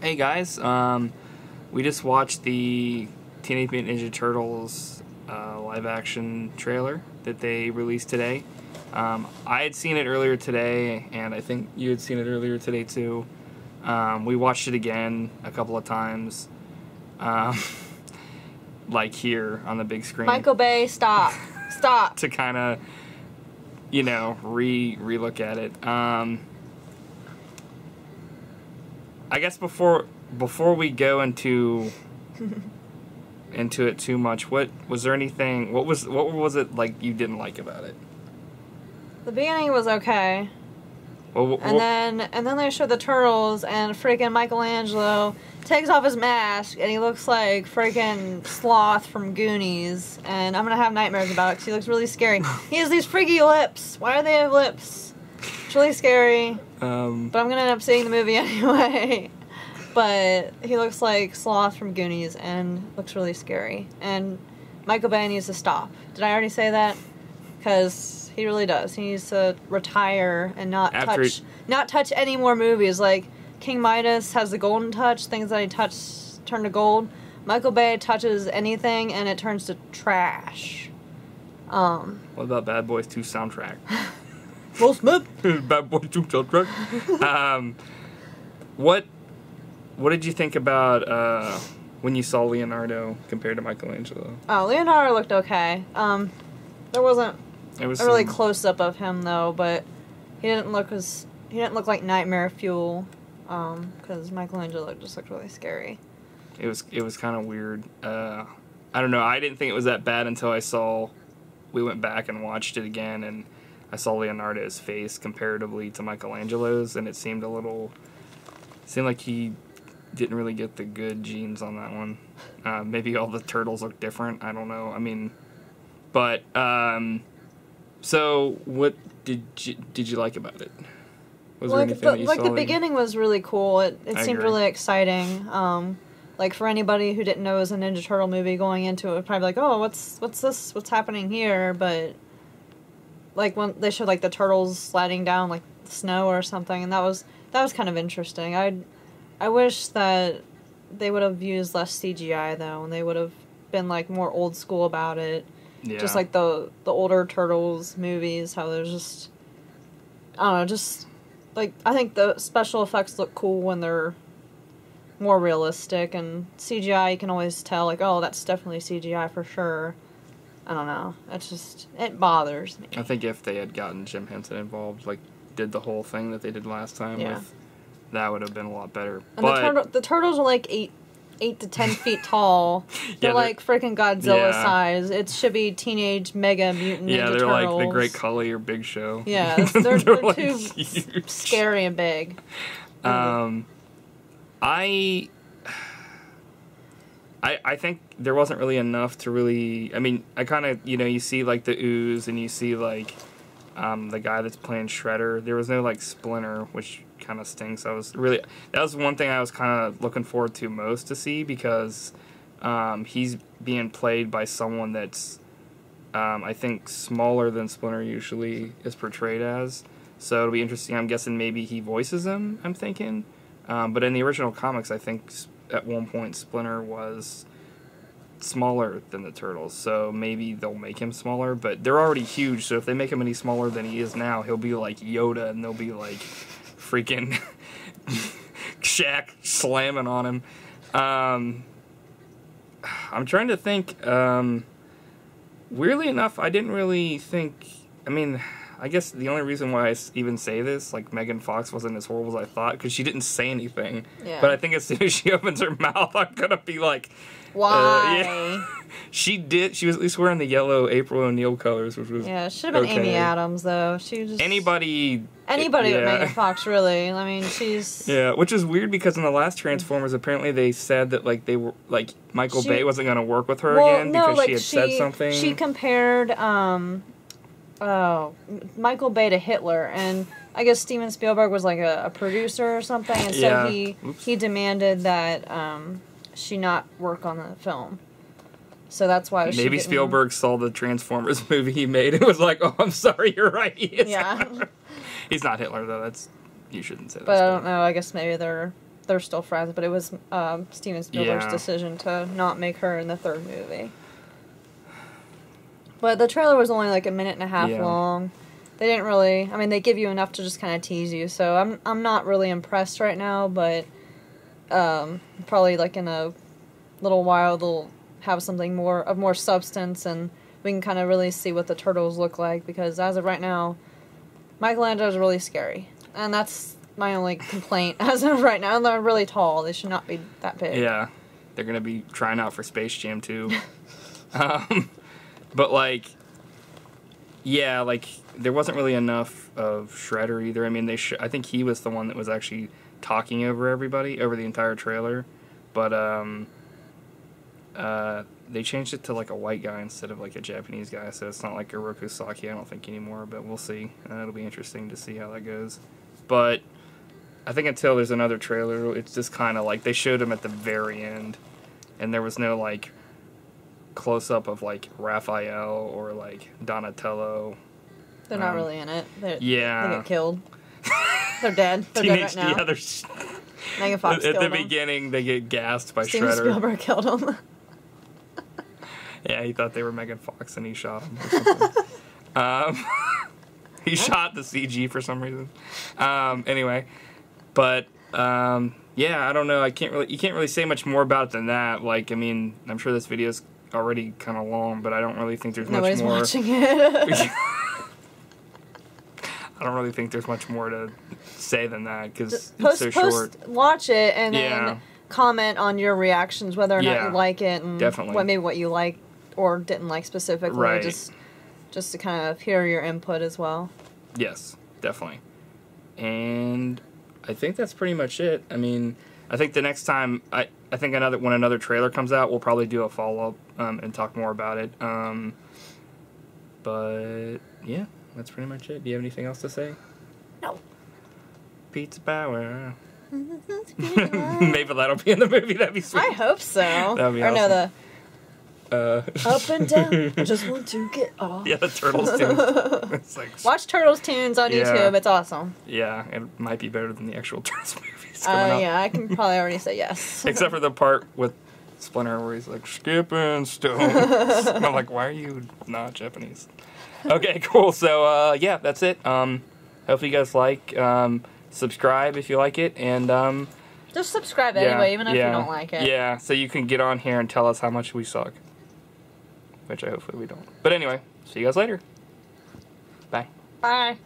Hey guys, um, we just watched the Teenage Mutant Ninja Turtles uh, live action trailer that they released today. Um, I had seen it earlier today, and I think you had seen it earlier today too. Um, we watched it again a couple of times, um, like here on the big screen, Michael Bay, stop. Stop. to kind of, you know, re relook at it. I guess before before we go into into it too much, what was there anything? What was what was it like you didn't like about it? The beginning was okay. What, what, And then and then they showed the turtles and freaking Michelangelo takes off his mask and he looks like freaking Sloth from Goonies and I'm gonna have nightmares about it because he looks really scary. he has these freaky lips. Why do they have lips? It's really scary. Um, But I'm gonna end up seeing the movie anyway. but he looks like Sloth from Goonies and looks really scary. And Michael Bay needs to stop. Did I already say that? Because he really does. He needs to retire and not After touch not touch any more movies. Like King Midas has the golden touch. Things that he touches turn to gold. Michael Bay touches anything and it turns to trash. Um, what about Bad Boys Two soundtrack? Will Smith. Bad boy, Two soundtrack. um, what what did you think about uh, when you saw Leonardo compared to Michelangelo? Oh, Leonardo looked okay. Um, there wasn't It was a really some- close up of him though, but he didn't look as he didn't look like nightmare fuel. Um, because Michelangelo just looked really scary. It was it was kind of weird. Uh, I don't know. I didn't think it was that bad until I saw. We went back and watched it again, and I saw Leonardo's face comparatively to Michelangelo's, and it seemed a little. Seemed like he didn't really get the good genes on that one. Uh, maybe all the turtles look different. I don't know. I mean, but um, so what did you did you like about it? Was there like anything the, like the beginning was really cool. It it I seemed agree. really exciting. Um, like for anybody who didn't know it was a Ninja Turtle movie going into it, would probably be like, oh, what's what's this? What's happening here? But like when they showed like the turtles sliding down like snow or something, and that was that was kind of interesting. I I wish that they would have used less CGI though, and they would have been like more old school about it. Yeah. Just like the the older Turtles movies, how there's just I don't know, just like I think the special effects look cool when they're more realistic and CGI you can always tell like, oh that's definitely CGI for sure. I don't know. It's just it bothers me. I think if they had gotten Jim Henson involved, like did the whole thing that they did last time Yeah. with, that would have been a lot better. And but the turtle the turtles are like eight eight to ten feet tall. They're, they're- like freaking Godzilla Yeah. size. It should be teenage mega mutant yeah, Ninja they're Turtles. like the Great Khali or Big Show. Yeah, it's- they're, they're, like, too huge. scary and big. Um, I, I, I think there wasn't really enough to really. I mean, I kind of you know you see like the ooze and you see like, um, the guy that's playing Shredder. There was no like Splinter, which kind of stinks. I was really that was one thing I was kind of looking forward to most to see because, um, he's being played by someone that's, um, I think smaller than Splinter usually is portrayed as. So it'll be interesting. I'm guessing maybe he voices him. I'm thinking, um, but in the original comics, I think at one point Splinter was smaller than the turtles. So maybe they'll make him smaller. But they're already huge. So if they make him any smaller than he is now, he'll be like Yoda, and they'll be like freaking Shaq slamming on him. Um, I'm trying to think. Um, weirdly enough, I didn't really think. I mean, I guess the only reason why I even say this, like Megan Fox wasn't as horrible as I thought, because she didn't say anything. Yeah. But I think as soon as she opens her mouth, I'm gonna be like, Why? yeah. she did. She was at least wearing the yellow April O'Neil colors, which was Yeah, it should have been Amy Okay. Adams though. She was just anybody. anybody yeah. Megan Fox, really. I mean, she's Yeah, which is weird because in the last Transformers, apparently they said that like they were like Michael She- Bay wasn't gonna work with her well, again no, because like she had said something. She compared um, oh, Michael Bay to Hitler, and I guess Steven Spielberg was like a, a producer or something, and so Yeah. he Oops. he demanded that um, she not work on the film. So that's why she Maybe Spielberg saw the Transformers movie he made and was like, "Oh, I'm sorry, you're right. He is Yeah. Hitler." He's not Hitler though. That's you shouldn't say that. But I don't know. I guess maybe they're they're still friends, but it was um, Steven Spielberg's Yeah. decision to not make her in the third movie. But the trailer was only like a minute and a half Yeah. long. They didn't really. I mean, they give you enough to just kind of tease you. So I'm I'm not really impressed right now, but um, probably like in a little while they'll have something more of more substance and we can kind of really see what the turtles look like because as of right now Michelangelo is really scary and that's my only complaint as of right now they're really tall they should not be that big Yeah, they're gonna be trying out for Space Jam too. um, but like, yeah, like there wasn't really enough of Shredder either. I mean, they sh- I think he was the one that was actually talking over everybody over the entire trailer, but um, uh, they changed it to like a white guy instead of like a Japanese guy, so it's not like Oroku Saki. I don't think anymore, but we'll see. Uh, it'll be interesting to see how that goes. But I think until there's another trailer, it's just kind of like they showed him at the very end, and there was no like close up of like Raphael or like Donatello. they're not Um, really in it They're, yeah. they get killed they're dead they're dead Teenage, right now yeah, they're Megan Fox at the them. beginning they get gassed by Steven Shredder. Spielberg killed him Yeah, he thought they were Megan Fox and he shot him. Um, he shot the CG for some reason. Um, anyway, but um, yeah, I don't know. I can't really. You can't really say much more about it than that. Like, I mean, I'm sure this video's already kind of long, but I don't really think there's nobody's much more. watching it I don't really think there's much more to say than that because it's post, so post, short. watch it and Yeah. then comment on your reactions, whether or not you like it, and definitely. what maybe what you like or didn't like specifically. Right. Just, just to kind of hear your input as well. Yes, definitely. And I think that's pretty much it. I mean, I think the next time I I think another when another trailer comes out, we'll probably do a follow up um, and talk more about it. Um, but yeah, that's pretty much it. Do you have anything else to say? No. Pizza Power. Maybe that'll be in the movie. That'd be sweet. I hope so. That'd be or no, the Uh, up and down. I just want to get off. yeah, the turtles too. it's like Watch Turtles tunes on Yeah. YouTube. It's awesome. yeah, it might be better than the actual turtles movies coming Uh, up. yeah, I can probably already say yes. Except for the part with Splinter where he's like, skipping stones. and I'm like, why are you not Japanese? Okay, cool. So, uh, yeah, that's it. Um, hopefully you guys like. Um, subscribe if you like it. And, um, just subscribe yeah, anyway, even if yeah, you don't like it. Yeah, so you can get on here and tell us how much we suck. Which I hopefully we don't. But anyway, see you guys later. Bye. Bye.